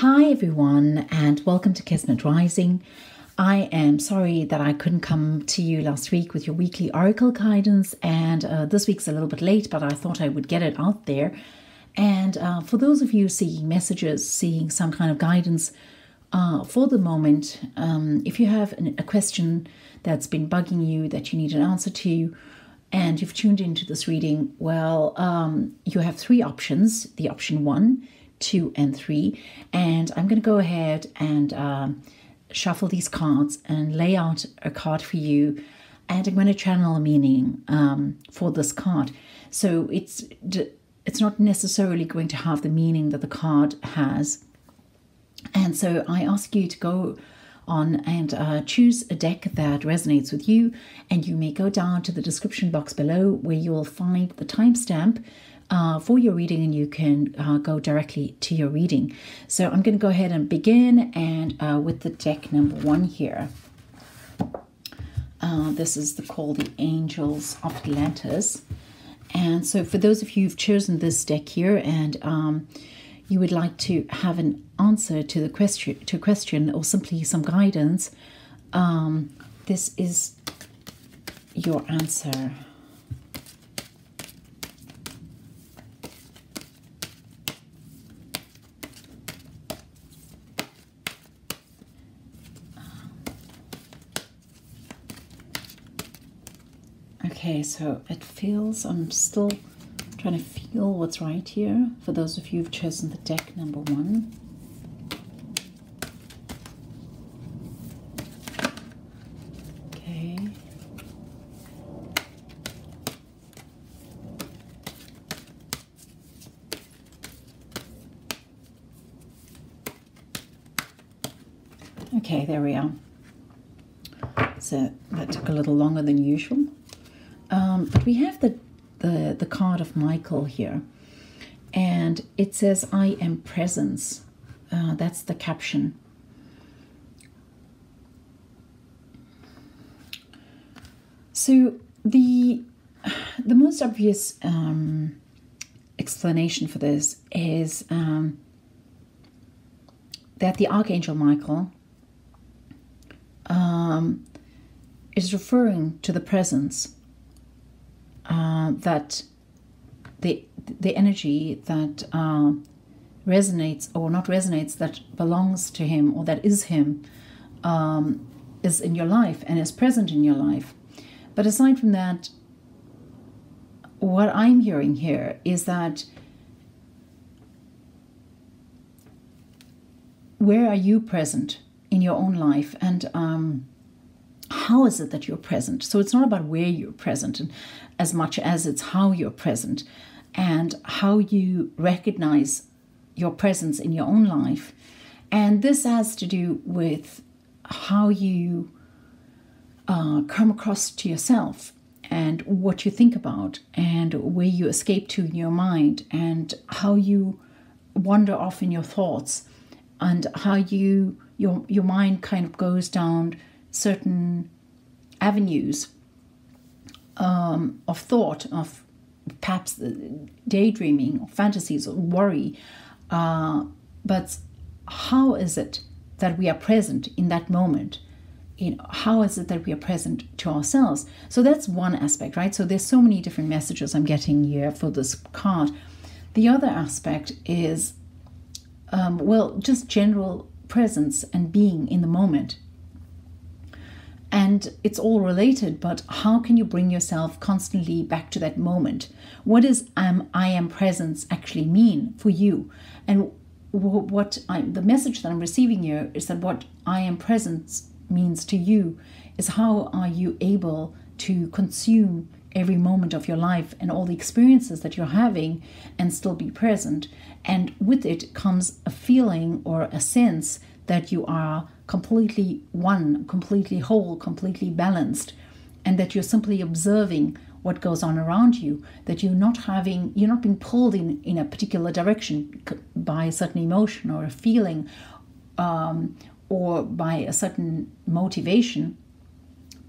Hi, everyone, and welcome to Kismet Rising. I am sorry that I couldn't come to you last week with your weekly oracle guidance, and uh, this week's a little bit late, but I thought I would get it out there. And uh, for those of you seeking messages, seeking some kind of guidance uh, for the moment, um, if you have an, a question that's been bugging you that you need an answer to, and you've tuned into this reading, well, um, you have three options. The option one two, and three. And I'm going to go ahead and um, shuffle these cards and lay out a card for you. And I'm going to channel a meaning um, for this card. So it's it's not necessarily going to have the meaning that the card has. And so I ask you to go on and uh, choose a deck that resonates with you. And you may go down to the description box below where you will find the timestamp uh, for your reading and you can uh, go directly to your reading. So I'm going to go ahead and begin and uh, with the deck number one here. Uh, this is the called the Angels of Atlantis. And so for those of you who've chosen this deck here and um, you would like to have an answer to the question to a question or simply some guidance, um, this is your answer. Okay, so it feels, I'm still trying to feel what's right here. For those of you who've chosen the deck number one. Okay. Okay, there we are. So that took a little longer than usual. Um, but we have the, the, the here, and it says, I am presence. Uh, that's the caption. So the the most obvious um, explanation for this is um, that the archangel Michael um, is referring to the presence uh, that the the energy that uh, resonates or not resonates that belongs to him or that is him um, is in your life and is present in your life. But aside from that, what I'm hearing here is that where are you present in your own life and um, how is it that you're present? So it's not about where you're present and as much as it's how you're present and how you recognize your presence in your own life. And this has to do with how you uh, come across to yourself and what you think about and where you escape to in your mind and how you wander off in your thoughts and how you your your mind kind of goes down certain avenues um, of thought, of perhaps daydreaming, or fantasies, or worry. Uh, but how is it that we are present in that moment? You know, how is it that we are present to ourselves? So that's one aspect, right? So there's so many different messages I'm getting here for this card. The other aspect is, um, well, just general presence and being in the moment and it's all related but how can you bring yourself constantly back to that moment? What does um, i am presence actually mean for you? And what I, the message that i'm receiving here is that what i am presence means to you is how are you able to consume every moment of your life and all the experiences that you're having and still be present. And with it comes a feeling or a sense that you are completely one, completely whole, completely balanced, and that you're simply observing what goes on around you, that you're not having, you're not being pulled in, in a particular direction by a certain emotion or a feeling um, or by a certain motivation,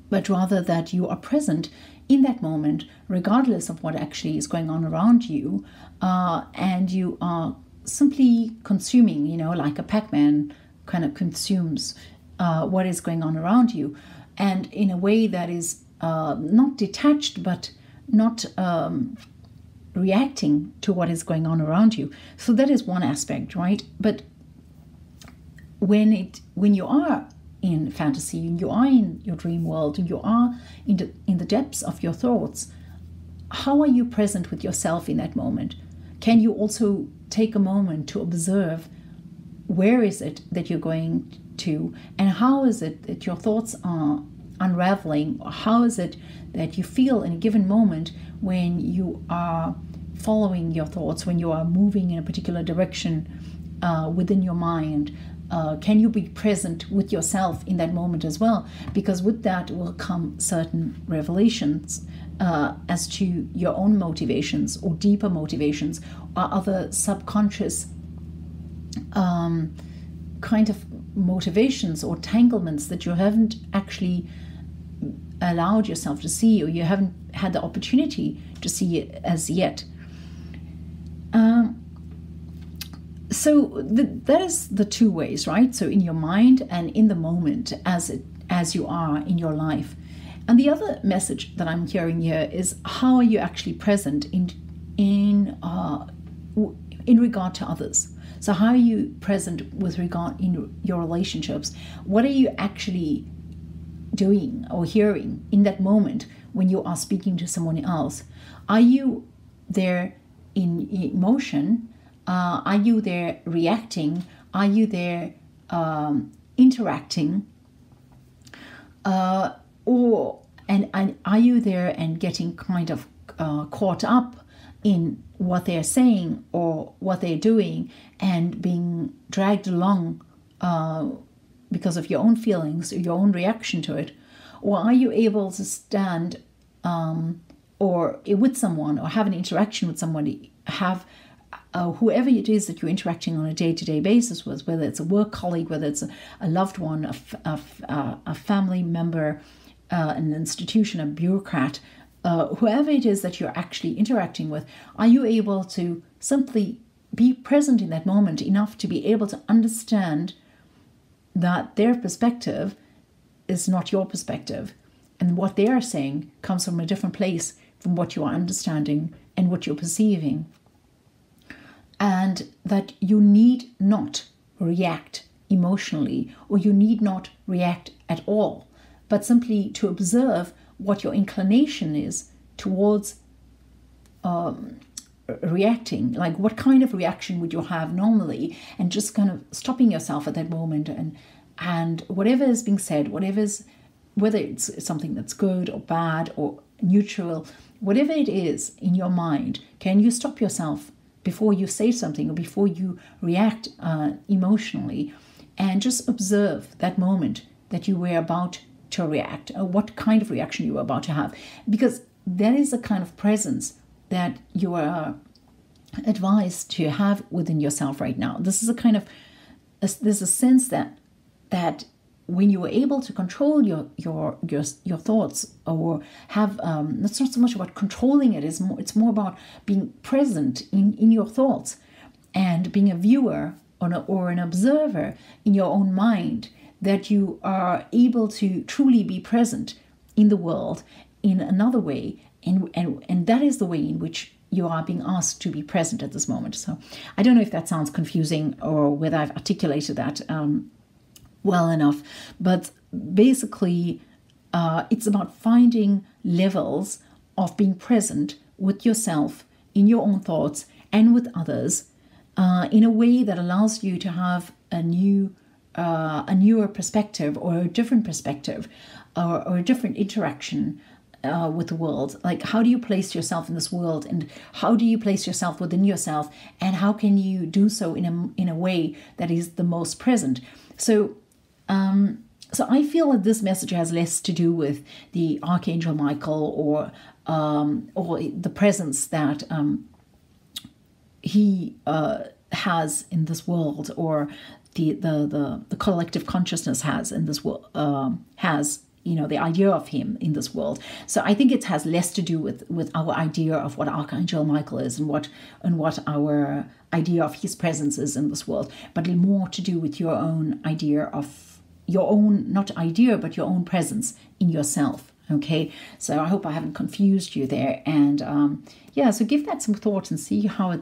but rather that you are present in that moment, regardless of what actually is going on around you, uh, and you are simply consuming, you know, like a Pac Man kind of consumes uh, what is going on around you, and in a way that is uh, not detached but not um, reacting to what is going on around you. So that is one aspect, right? But when it when you are in fantasy you are in your dream world you are in the in the depths of your thoughts, how are you present with yourself in that moment? Can you also take a moment to observe where is it that you're going to and how is it that your thoughts are unraveling? Or how is it that you feel in a given moment when you are following your thoughts when you are moving in a particular direction uh, within your mind? Uh, can you be present with yourself in that moment as well? Because with that will come certain revelations uh, as to your own motivations or deeper motivations or other subconscious um, kind of motivations or tanglements that you haven't actually allowed yourself to see or you haven't had the opportunity to see as yet. Um, so the, that is the two ways, right? So in your mind and in the moment as it as you are in your life. And the other message that I'm hearing here is how are you actually present in in uh, in regard to others? So how are you present with regard in your relationships? What are you actually doing or hearing in that moment when you are speaking to someone else? Are you there in emotion? Uh, are you there reacting? Are you there um, interacting? Uh, or and, and are you there and getting kind of uh, caught up in what they're saying or what they're doing and being dragged along uh, because of your own feelings or your own reaction to it? Or are you able to stand um, or with someone or have an interaction with somebody, have uh, whoever it is that you're interacting on a day-to-day basis with, whether it's a work colleague, whether it's a, a loved one, a, a, a family member, uh, an institution, a bureaucrat, uh, whoever it is that you're actually interacting with, are you able to simply be present in that moment enough to be able to understand that their perspective is not your perspective and what they are saying comes from a different place from what you are understanding and what you're perceiving? And that you need not react emotionally or you need not react at all but simply to observe what your inclination is towards um, reacting like what kind of reaction would you have normally? And just kind of stopping yourself at that moment and and whatever is being said whatever's whether it's something that's good or bad or neutral whatever it is in your mind can you stop yourself before you say something or before you react uh, emotionally? And just observe that moment that you were about to react, or what kind of reaction you are about to have, because there is a kind of presence that you are advised to have within yourself right now. This is a kind of there's a sense that that when you are able to control your your your, your thoughts or have um, it's not so much about controlling it it's more it's more about being present in in your thoughts and being a viewer or, or an observer in your own mind that you are able to truly be present in the world in another way. And, and, and that is the way in which you are being asked to be present at this moment. So I don't know if that sounds confusing or whether I've articulated that um, well enough, but basically, uh, it's about finding levels of being present with yourself in your own thoughts and with others uh, in a way that allows you to have a new uh, a newer perspective or a different perspective or, or a different interaction uh, with the world. Like how do you place yourself in this world and how do you place yourself within yourself and how can you do so in a, in a way that is the most present? So um, so I feel that this message has less to do with the Archangel Michael or um, or the presence that um, he uh, has in this world or the the the, the collective consciousness has in this world uh, has you know the idea of him in this world. So i think it has less to do with with our idea of what archangel michael is and what and what our idea of his presence is in this world but more to do with your own idea of your own not idea but your own presence in yourself okay? So i hope i haven't confused you there and um, yeah so give that some thought and see how it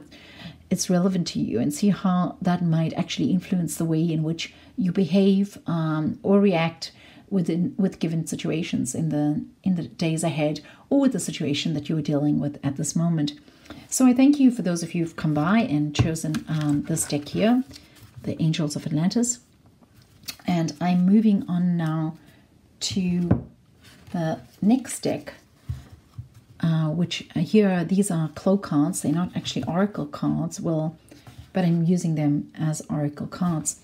it's relevant to you and see how that might actually influence the way in which you behave um, or react within with given situations in the in the days ahead or with the situation that you're dealing with at this moment. So I thank you for those of you who've come by and chosen um, this deck here, the Angels of Atlantis. And I'm moving on now to the next deck, uh, which uh, here these are cloak cards. They're not actually oracle cards. Well, but I'm using them as oracle cards.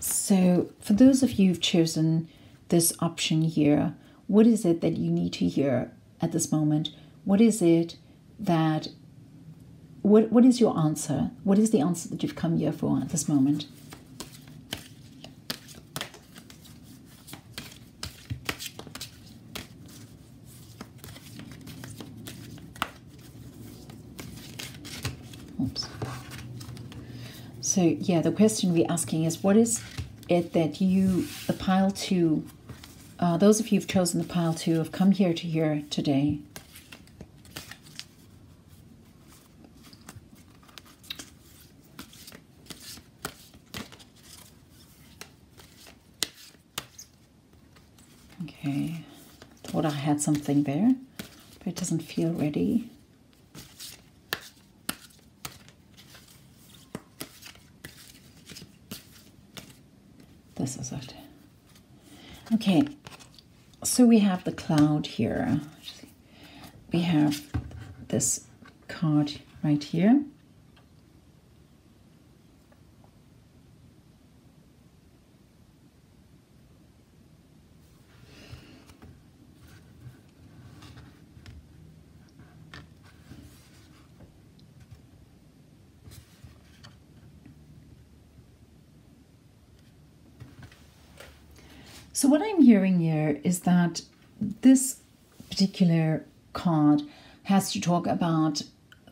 So, for those of you who've chosen this option here, what is it that you need to hear at this moment? What is it that what what is your answer? What is the answer that you've come here for at this moment? So yeah, the question we're asking is what is it that you, the pile two, uh, those of you who've chosen the pile two have come here to hear today. Okay, thought I had something there, but it doesn't feel ready. This is it. Okay, so we have the cloud here. We have this card right here. So, what I'm hearing here is that this particular card has to talk about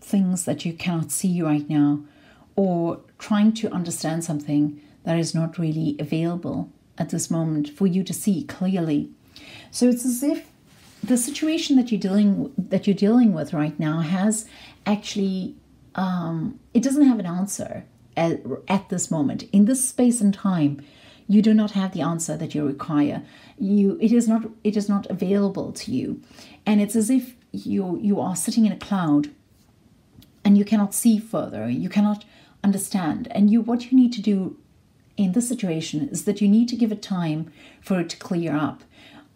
things that you cannot see right now or trying to understand something that is not really available at this moment for you to see clearly. So it's as if the situation that you're dealing that you're dealing with right now has actually um, it doesn't have an answer at, at this moment in this space and time you do not have the answer that you require. You it is not it is not available to you. And it's as if you you are sitting in a cloud and you cannot see further you cannot understand. And you what you need to do in this situation is that you need to give it time for it to clear up.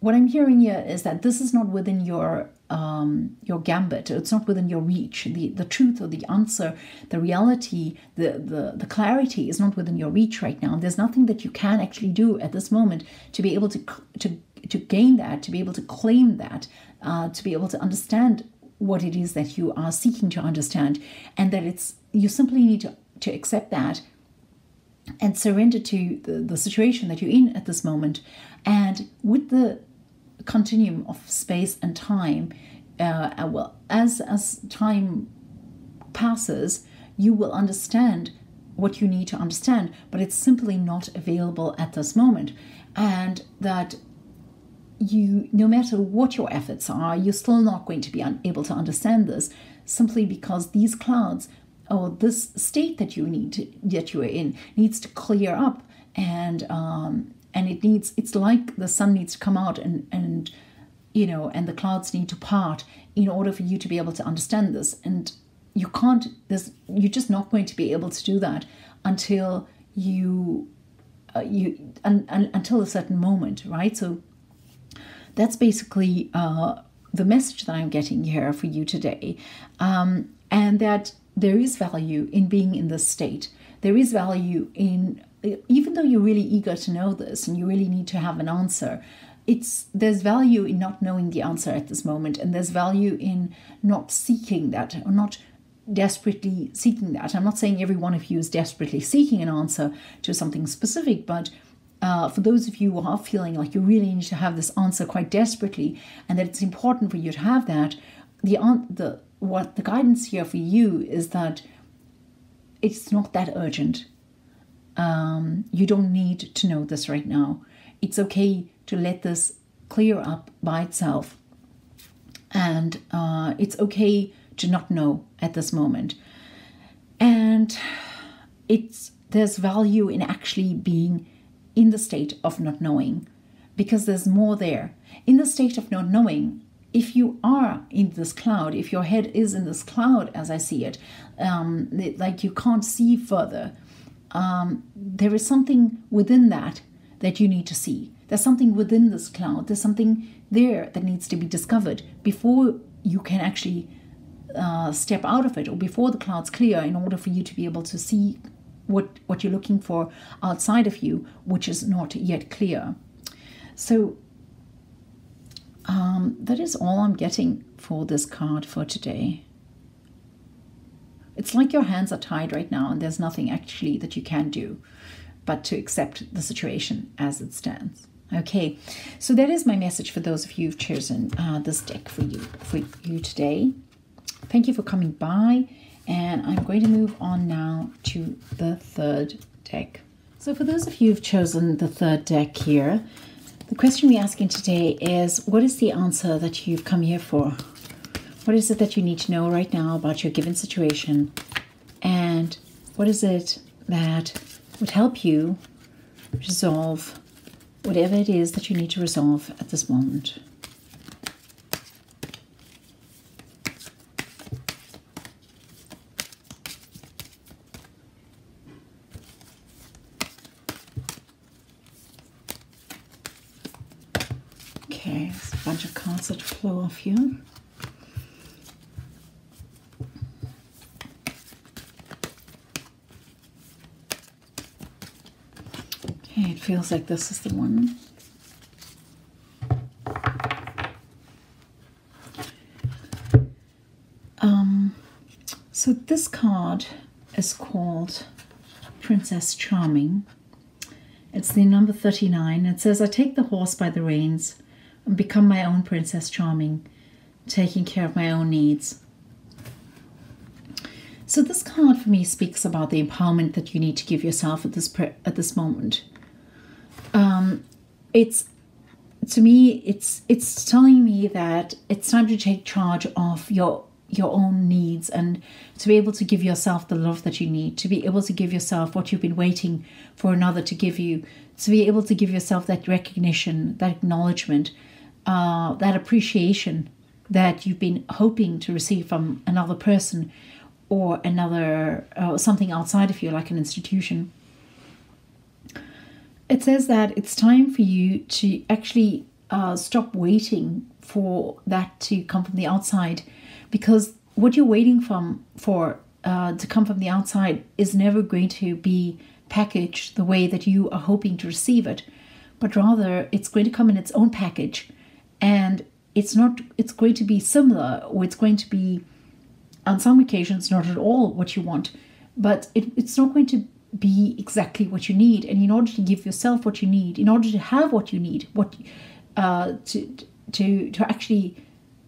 What i'm hearing here is that this is not within your um, your gambit. It's not within your reach. The, the truth or the answer, the reality, the, the, the clarity is not within your reach right now. There's nothing that you can actually do at this moment to be able to, to, to gain that, to be able to claim that, uh, to be able to understand what it is that you are seeking to understand. And that it's, you simply need to, to accept that and surrender to the, the situation that you're in at this moment. And with the continuum of space and time, uh, uh, well, as as time passes, you will understand what you need to understand, but it's simply not available at this moment, and that you, no matter what your efforts are, you're still not going to be able to understand this simply because these clouds or this state that you need to, that you are in needs to clear up and um, and it needs it's like the sun needs to come out and and you know and the clouds need to part in order for you to be able to understand this. And you can't there's you're just not going to be able to do that until you uh, you un, un, until a certain moment right? So that's basically uh, the message that i'm getting here for you today. Um, and that there is value in being in this state. There is value in even though you're really eager to know this and you really need to have an answer it's there's value in not knowing the answer at this moment and there's value in not seeking that or not desperately seeking that. I'm not saying every one of you is desperately seeking an answer to something specific, but uh, for those of you who are feeling like you really need to have this answer quite desperately, and that it's important for you to have that, the the what the guidance here for you is that it's not that urgent. Um, you don't need to know this right now. It's okay to let this clear up by itself, and uh, it's okay to not know at this moment. And it's there's value in actually being in the state of not knowing because there's more there. In the state of not knowing, if you are in this cloud, if your head is in this cloud as I see it, um, like you can't see further, um, there is something within that that you need to see. There's something within this cloud. There's something there that needs to be discovered before you can actually uh, step out of it or before the clouds clear in order for you to be able to see what what you're looking for outside of you which is not yet clear so um, that is all i'm getting for this card for today it's like your hands are tied right now and there's nothing actually that you can do but to accept the situation as it stands okay so that is my message for those of you who've chosen uh, this deck for you for you today Thank you for coming by. And I'm going to move on now to the third deck. So, for those of you who've chosen the third deck here, the question we're asking today is what is the answer that you've come here for? What is it that you need to know right now about your given situation? And what is it that would help you resolve whatever it is that you need to resolve at this moment? Okay, there's a bunch of cards that flow off you. Okay, it feels like this is the one. Um, so this card is called Princess Charming. It's the number 39. It says, I take the horse by the reins and become my own Princess Charming, taking care of my own needs. So this card for me speaks about the empowerment that you need to give yourself at this at this moment. It's to me, it's it's telling me that it's time to take charge of your your own needs and to be able to give yourself the love that you need, to be able to give yourself what you've been waiting for another to give you, to be able to give yourself that recognition, that acknowledgement, uh, that appreciation that you've been hoping to receive from another person or another uh, something outside of you like an institution it says that it's time for you to actually uh, stop waiting for that to come from the outside because what you're waiting from for uh, to come from the outside is never going to be packaged the way that you are hoping to receive it but rather it's going to come in its own package and it's not it's going to be similar or it's going to be on some occasions not at all what you want but it, it's not going to be exactly what you need. And in order to give yourself what you need in order to have what you need what uh, to to to actually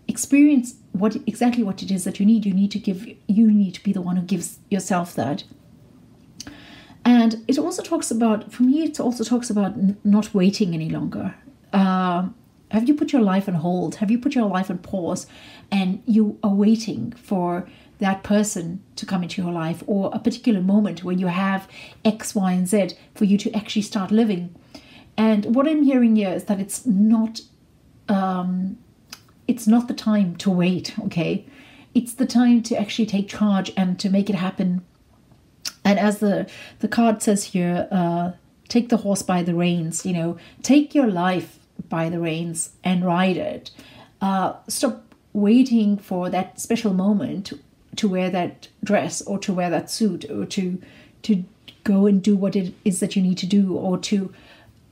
experience what exactly what it is that you need you need to give you need to be the one who gives yourself that. And it also talks about for me it also talks about n- not waiting any longer. Uh, have you put your life on hold? Have you put your life on pause? And you are waiting for that person to come into your life or a particular moment when you have X, Y, and Z for you to actually start living? And what I'm hearing here is that it's not um, it's not the time to wait, okay? It's the time to actually take charge and to make it happen. And as the the card says here, uh, take the horse by the reins, you know, take your life by the reins and ride it. Uh, stop waiting for that special moment to, wear that dress or to wear that suit or to to go and do what it is that you need to do or to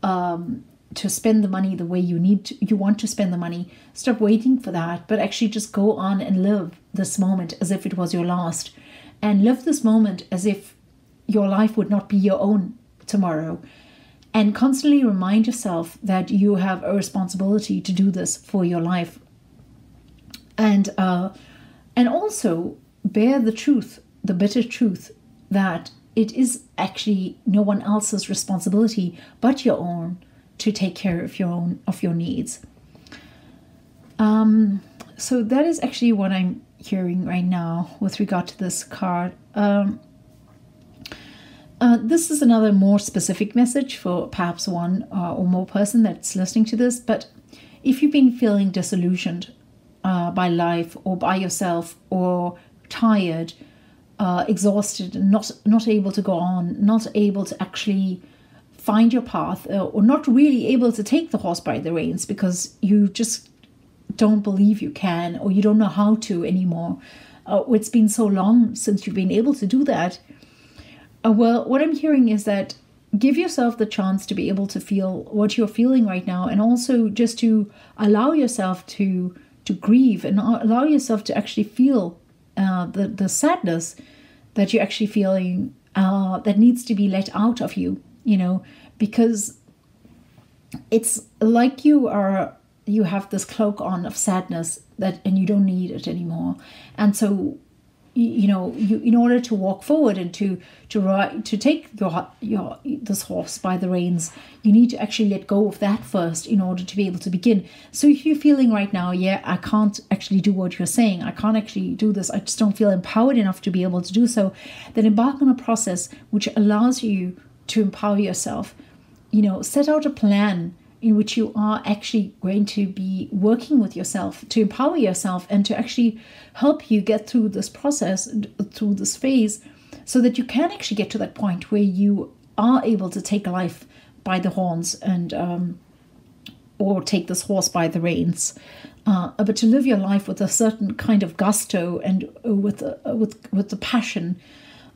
um, to spend the money the way you need to, you want to spend the money. Stop waiting for that but actually just go on and live this moment as if it was your last. And live this moment as if your life would not be your own tomorrow. And constantly remind yourself that you have a responsibility to do this for your life. And uh, and also bear the truth the bitter truth that it is actually no one else's responsibility but your own to take care of your own of your needs. Um, so that is actually what I'm hearing right now with regard to this card. Um, uh, this is another more specific message for perhaps one uh, or more person that's listening to this. But if you've been feeling disillusioned uh, by life or by yourself or tired, uh, exhausted, not not able to go on, not able to actually find your path uh, or not really able to take the horse by the reins because you just don't believe you can or you don't know how to anymore. Uh, it's been so long since you've been able to do that. Uh, well, what I'm hearing is that give yourself the chance to be able to feel what you're feeling right now and also just to allow yourself to to grieve and allow yourself to actually feel uh, the, the sadness that you're actually feeling uh, that needs to be let out of you you know, because it's like you are you have this cloak on of sadness that and you don't need it anymore. And so you know you in order to walk forward and to to ride to take your your this horse by the reins you need to actually let go of that first in order to be able to begin so if you're feeling right now yeah i can't actually do what you're saying i can't actually do this i just don't feel empowered enough to be able to do so then embark on a process which allows you to empower yourself. You know, set out a plan in which you are actually going to be working with yourself to empower yourself and to actually help you get through this process, through this phase, so that you can actually get to that point where you are able to take life by the horns and um, or take this horse by the reins. Uh, but to live your life with a certain kind of gusto and with uh, with with the passion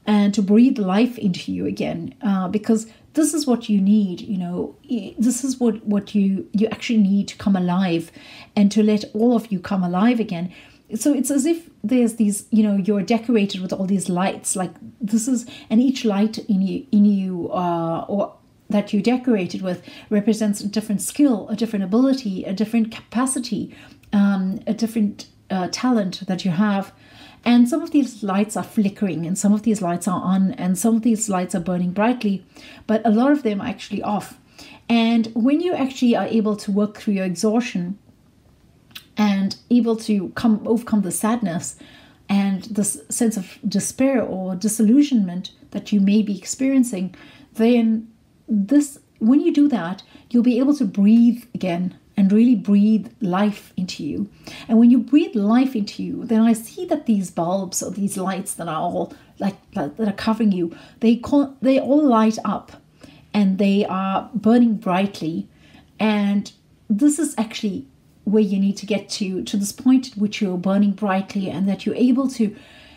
and to breathe life into you again uh, because this is what you need you know this is what what you you actually need to come alive and to let all of you come alive again. So it's as if there's these you know you're decorated with all these lights like this is and each light in you in you uh, or that you decorated with represents a different skill a different ability a different capacity um, a different uh, talent that you have and some of these lights are flickering, and some of these lights are on, and some of these lights are burning brightly, but a lot of them are actually off. And when you actually are able to work through your exhaustion and able to come overcome the sadness and this sense of despair or disillusionment that you may be experiencing, then this when you do that, you'll be able to breathe again and really breathe life into you. And when you breathe life into you, then I see that these bulbs or these lights that are all like that are covering you, they call, they all light up and they are burning brightly. And this is actually where you need to get to to this point at which you're burning brightly and that you're able to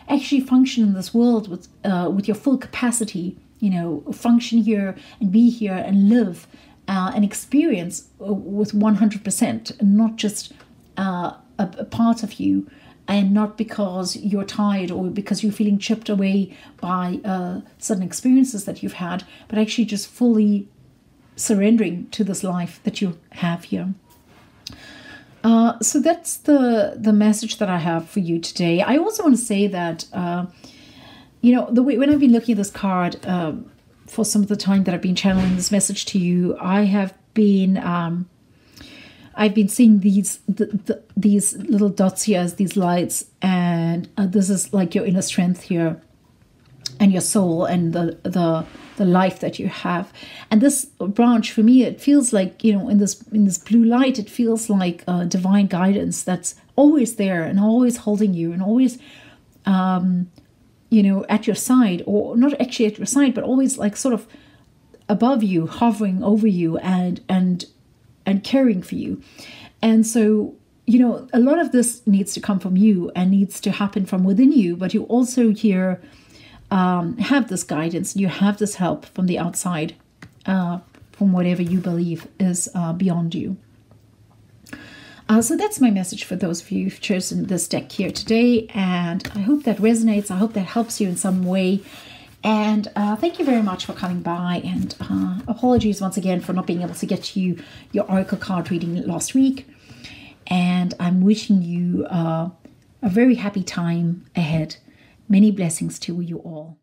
actually function in this world with uh, with your full capacity you know function here and be here and live uh, an experience uh, with 100% and not just uh, a, a, part of you and not because you're tired or because you're feeling chipped away by uh, certain experiences that you've had, but actually just fully surrendering to this life that you have here. Uh, so that's the the message that I have for you today. I also want to say that uh, you know the way when I've been looking at this card, uh, for some of the time that I've been channeling this message to you, I have been um, I've been seeing these the, the, these little dots here as these lights, and uh, this is like your inner strength here, and your soul, and the the the life that you have. And this branch for me, it feels like you know in this in this blue light, it feels like uh, divine guidance that's always there and always holding you and always um, you know, at your side, or not actually at your side, but always like sort of above you, hovering over you, and and and caring for you. And so, you know, a lot of this needs to come from you and needs to happen from within you. But you also here um, have this guidance, you have this help from the outside. Uh, from whatever you believe is uh, beyond you. Uh, so that's my message for those of you who've chosen this deck here today. And I hope that resonates. I hope that helps you in some way. And uh, thank you very much for coming by. And uh, apologies once again for not being able to get you your Oracle card reading last week. And I'm wishing you uh, a very happy time ahead. Many blessings to you all.